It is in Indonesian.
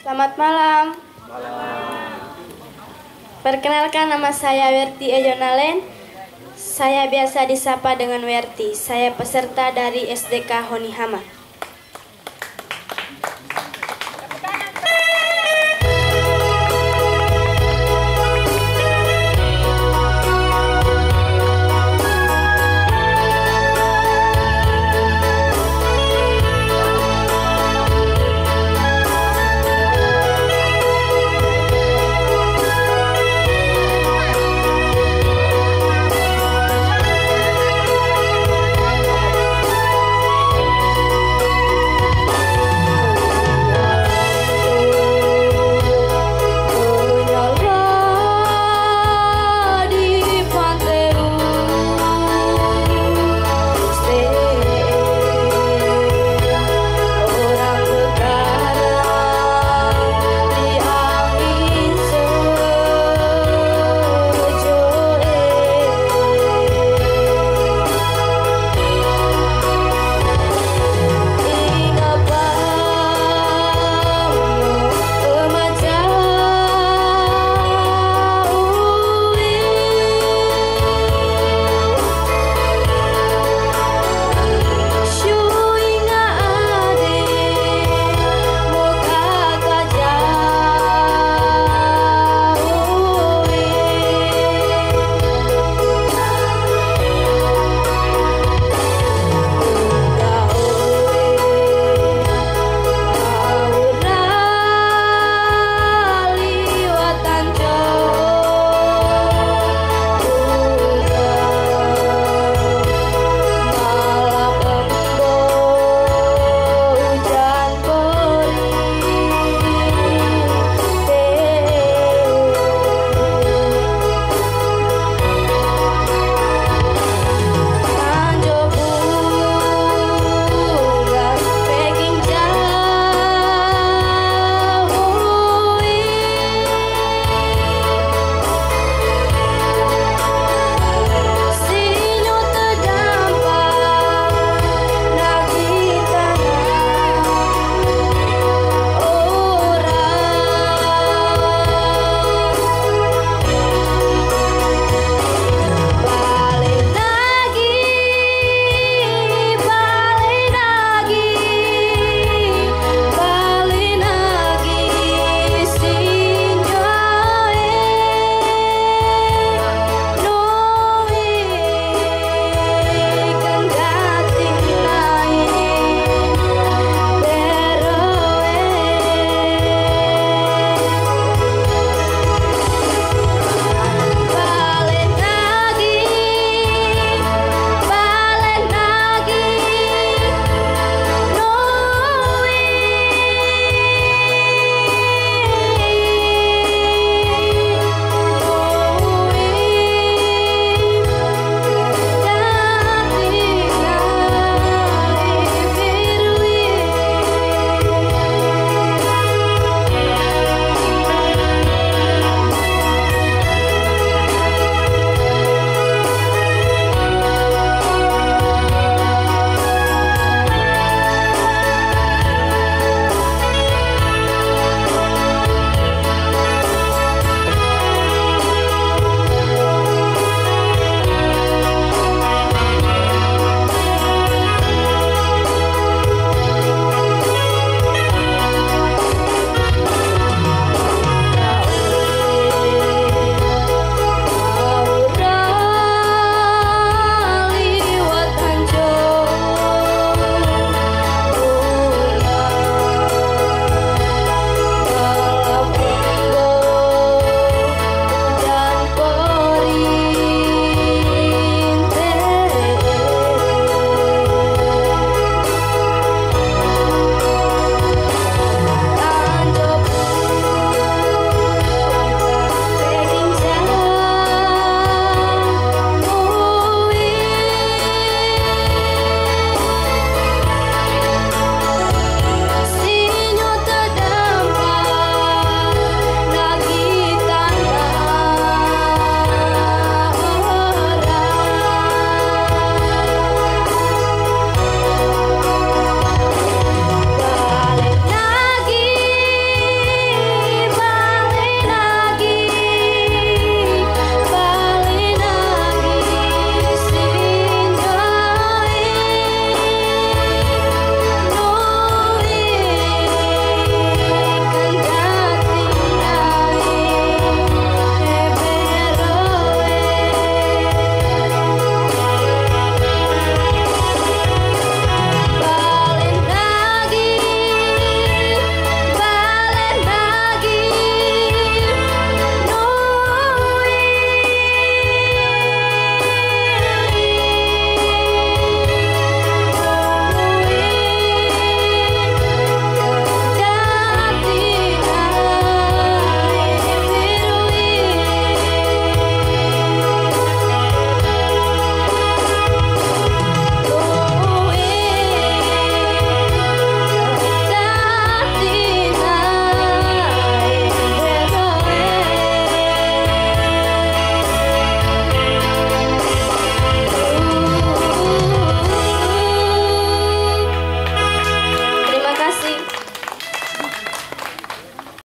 Selamat malam. Perkenalkan nama saya Werti Ejonalen. Saya biasa disapa dengan Werti. Saya peserta dari SDK Honihama.